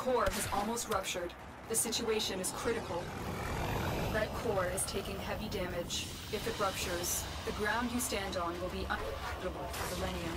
core has almost ruptured. The situation is critical. That core is taking heavy damage. If it ruptures, the ground you stand on will be uninhabitable for millennia.